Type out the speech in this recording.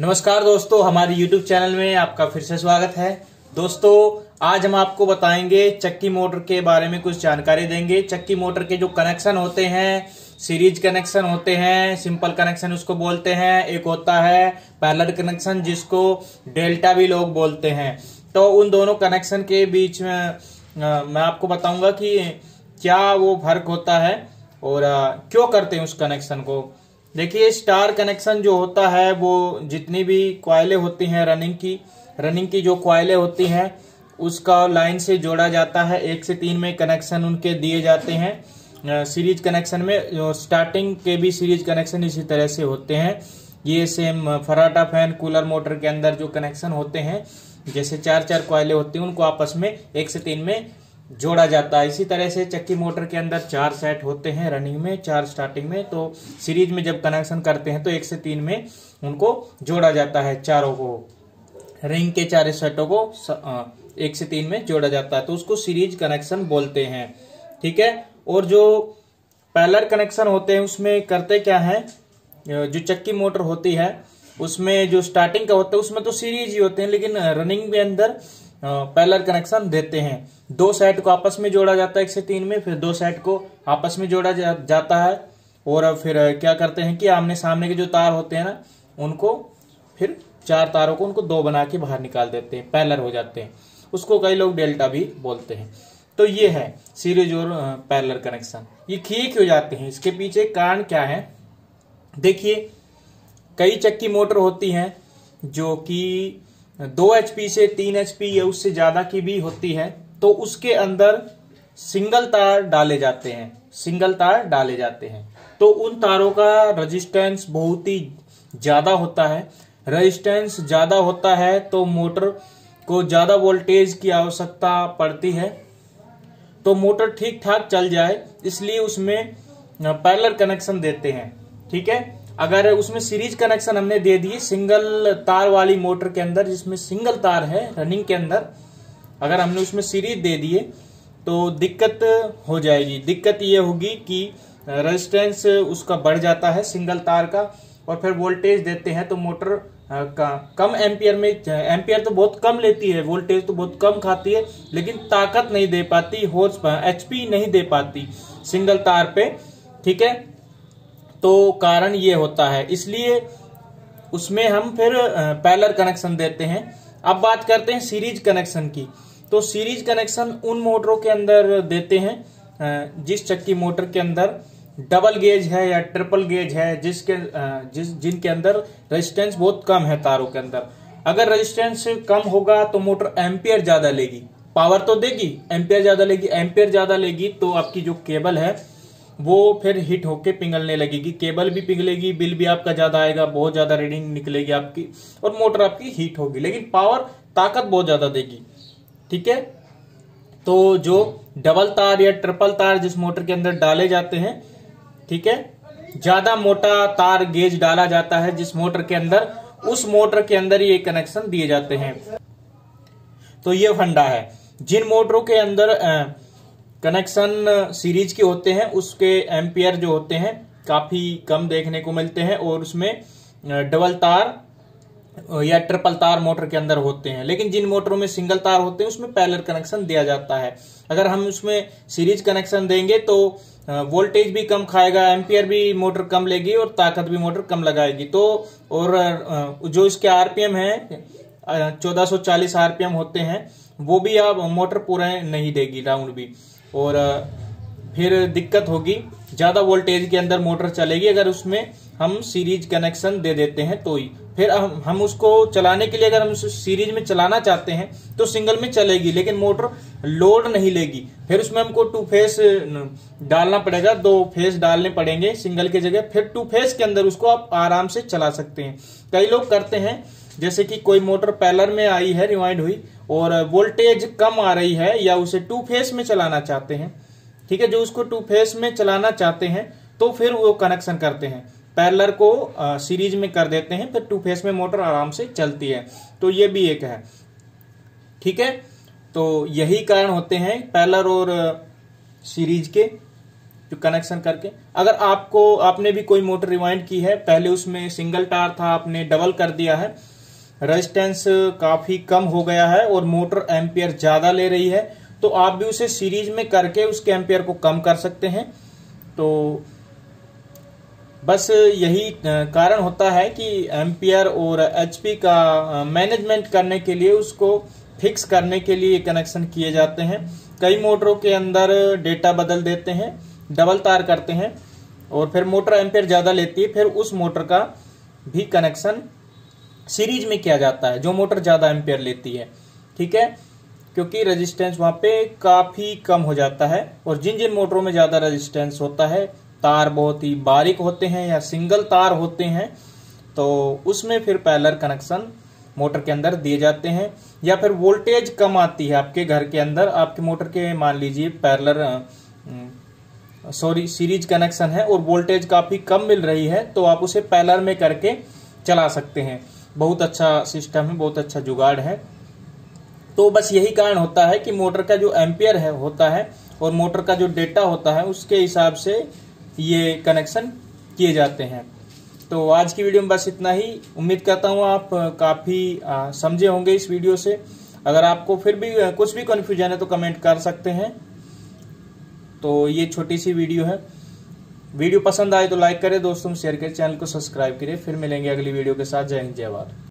नमस्कार दोस्तों, हमारे YouTube चैनल में आपका फिर से स्वागत है। दोस्तों, आज हम आपको बताएँगे चक्की मोटर के बारे में कुछ जानकारी देंगे। चक्की मोटर के जो कनेक्शन होते हैं, सीरीज़ कनेक्शन होते हैं, सिंपल कनेक्शन उसको बोलते हैं। एक होता है पैरेलल कनेक्शन, जिसको डेल्टा भी लोग बोलते हैं। तो उन दोनों कनेक्शन के बीच में मैं आपको बताऊँगा कि क्या वो फ़र्क होता है और क्यों करते हैं उस कनेक्शन को। देखिए स्टार कनेक्शन जो होता है, वो जितनी भी क्वाइले होती हैं रनिंग की रनिंग की जो क्वाइले होती हैं, उसका लाइन से जोड़ा जाता है। एक से तीन में कनेक्शन उनके दिए जाते हैं। सीरीज़ कनेक्शन में स्टार्टिंग के भी सीरीज़ कनेक्शन इसी तरह से होते हैं। ये सेम फराटा फ़ैन कूलर मोटर के अंदर जो कनेक्शन होते हैं, जैसे चार चार क्वाइले होती हैं, उनको आपस में एक से तीन में जोड़ा जाता है। इसी तरह से चक्की मोटर के अंदर चार सेट होते हैं रनिंग में, चार स्टार्टिंग में। तो सीरीज़ में जब कनेक्शन करते हैं तो एक से तीन में उनको जोड़ा जाता है चारों को। रिंग के चार सेटों को एक से तीन में जोड़ा जाता है। तो उसको सीरीज़ कनेक्शन बोलते हैं। ठीक है? और जो पैलर कनेक्शन होते हैं, उसमें करते क्या है? जो चक्की मोटर होती है, उसमें जो स्टार्टिंग का होता है, उसमें तो सीरीज़ ही होते हैं, लेकिन रनिंग के अंदर पैलर कनेक्शन देते हैं। दो सेट को आपस में जोड़ा जाता है एक से तीन में फिर दो सेट को आपस में जोड़ा जा, जाता है। और फिर क्या करते हैं कि आमने सामने के जो तार होते हैं ना उनको फिर चार तारों को उनको दो बना के बाहर निकाल देते हैं पैलर हो जाते हैं। उसको कई लोग डेल्टा भी बोलते हैं। तो ये है सीरीज़ और पैलर कनेक्शन। ये ठीक हो जाते हैं। इसके पीछे कारण क्या है? देखिए कई चक्की मोटर होती हैं जो कि दो एचपी से तीन एचपी या उससे ज़्यादा की भी होती है तो उसके अंदर सिंगल तार डाले जाते हैं, सिंगल तार डाले जाते हैं। तो उन तारों का रेजिस्टेंस बहुत ही ज़्यादा होता है। रेजिस्टेंस ज़्यादा होता है तो मोटर को ज़्यादा वोल्टेज की आवश्यकता पड़ती है। तो मोटर ठीक ठाक चल जाए, इसलिए उसमें पैरलर कनेक्शन देते हैं, ठीक है? अगर उसमें सीरीज़ कनेक्शन हमने दे दिए सिंगल तार वाली मोटर के अंदर, जिसमें सिंगल तार है रनिंग के अंदर, अगर हमने उसमें सीरीज़ दे दिए तो दिक्कत हो जाएगी। दिक्कत ये होगी कि रेजिस्टेंस उसका बढ़ जाता है सिंगल तार का, और फिर वोल्टेज देते हैं तो मोटर का, कम एम्पियर में एम्पियर तो बहुत कम लेती है वोल्टेज तो बहुत कम खाती है, लेकिन ताकत नहीं दे पाती होर्स एचपी नहीं दे पाती सिंगल तार पे, ठीक है? तो कारण ये होता है। इसलिए उसमें हम फिर पैलर कनेक्शन देते हैं। अब बात करते हैं सीरीज़ कनेक्शन की। तो सीरीज़ कनेक्शन उन मोटरों के अंदर देते हैं जिस चक्की मोटर के अंदर डबल गेज है या ट्रिपल गेज है, जिसके जिस, जिनके अंदर रेजिस्टेंस बहुत कम है तारों के अंदर। अगर रेजिस्टेंस कम होगा तो मोटर एम्पियर ज़्यादा लेगी। पावर तो देगी, एम्पियर ज़्यादा लेगी, एम्पियर ज़्यादा लेगी तो आपकी जो केबल है वो फिर हिट होके पिघलने लगेगी। केबल भी पिघलेगी, बिल भी आपका ज़्यादा आएगा, बहुत ज़्यादा रीडिंग निकलेगी आपकी, और मोटर आपकी हीट होगी। लेकिन पावर ताकत बहुत ज़्यादा देगी। ठीक है? तो जो डबल तार या ट्रिपल तार जिस मोटर के अंदर डाले जाते हैं, ठीक है? ज़्यादा मोटा तार गेज डाला जाता है जिस मोटर के अंदर, उस मोटर के अंदर ये कनेक्शन दिए जाते हैं। तो ये फंडा है। जिन मोटरों के अंदर कनेक्शन सीरीज़ के होते हैं, उसके एम्पियर जो होते हैं, काफ़ी कम देखने को मिलते हैं और उसमें डबल तार या ट्रिपल तार मोटर के अंदर होते हैं। लेकिन जिन मोटरों में सिंगल तार होते हैं, उसमें पैलर कनेक्शन दिया जाता है। अगर हम उसमें सीरीज़ कनेक्शन देंगे तो वोल्टेज भी कम खाएगा, एम्पियर भी मोटर कम लेगी और ताकत भी मोटर कम लगाएगी। तो और जो इसके आरपीएम है 1440 आरपीएम होते हैं, वो भी आप मोटर पूरा नहीं देगी, राउंड भी। और फिर दिक्कत होगी। ज़्यादा वोल्टेज के अंदर मोटर चलेगी अगर उसमें हम सीरीज़ कनेक्शन दे देते हैं तो ही। फिर हम हम उसको चलाने के लिए अगर हम सीरीज़ में चलाना चाहते हैं तो सिंगल में चलेगी, लेकिन मोटर लोड नहीं लेगी। फिर उसमें हमको टू फेस डालना पड़ेगा, दो फेस डालने पड़ेंगे सिंगल की जगह। फिर टू फेस के अंदर उसको आप आराम से चला सकते हैं। कई लोग करते हैं, जैसे कि कोई मोटर पैलर में आई है रिवाइंड हुई, और वोल्टेज कम आ रही है, या उसे टू फेस में चलाना चाहते हैं, ठीक है? जो उसको टू फेस में चलाना चाहते हैं तो फिर वो कनेक्शन करते हैं। पैरलर को सीरीज़ में कर देते हैं, फिर टू फेस में मोटर आराम से चलती है। तो ये भी एक है। ठीक है? तो यही कारण होते हैं पैरलर और सीरीज़ के, जो कनेक्शन करके। अगर आपको, आपने भी कोई मोटर रिवाइंड की है, पहले उसमें सिंगल टार था, आपने डबल कर दिया है रेजिस्टेंस काफ़ी कम हो गया है और मोटर एम्पियर ज़्यादा ले रही है तो आप भी उसे सीरीज़ में करके उसके एम्पियर को कम कर सकते हैं। तो बस यही कारण होता है कि एम्पियर और एचपी का मैनेजमेंट करने के लिए उसको फिक्स करने के लिए कनेक्शन किए जाते हैं। कई मोटरों के अंदर डेटा बदल देते हैं डबल तार करते हैं और फिर मोटर एम्पियर ज़्यादा लेती है, फिर उस मोटर का भी कनेक्शन सीरीज़ में किया जाता है, जो मोटर ज़्यादा एम्पियर लेती है। ठीक है? क्योंकि रेजिस्टेंस वहाँ पे काफ़ी कम हो जाता है और जिन जिन मोटरों में ज़्यादा रेजिस्टेंस होता है तार बहुत ही बारीक होते हैं या सिंगल तार होते हैं तो उसमें फिर पैलर कनेक्शन मोटर के अंदर दिए जाते हैं, या फिर वोल्टेज कम आती है आपके घर के अंदर, आपके मोटर के मान लीजिए पैरलर सॉरी, सीरीज़ कनेक्शन है और वोल्टेज काफ़ी कम मिल रही है तो आप उसे पैलर में करके चला सकते हैं। बहुत अच्छा सिस्टम है, बहुत अच्छा जुगाड़ है। तो बस यही कारण होता है कि मोटर का जो एम्पियर है, होता है और मोटर का जो डेटा होता है, उसके हिसाब से ये कनेक्शन किए जाते हैं। तो आज की वीडियो में बस इतना ही। उम्मीद करता हूँ आप काफ़ी समझे होंगे इस वीडियो से। अगर आपको फिर भी कुछ भी कन्फ्यूज़न है तो कमेंट कर सकते हैं। तो ये छोटी सी वीडियो है। वीडियो पसंद आए तो लाइक करें, दोस्तों शेयर करें, चैनल को सब्सक्राइब करें। फिर मिलेंगे अगली वीडियो के साथ। जय हिंद, जय भारत।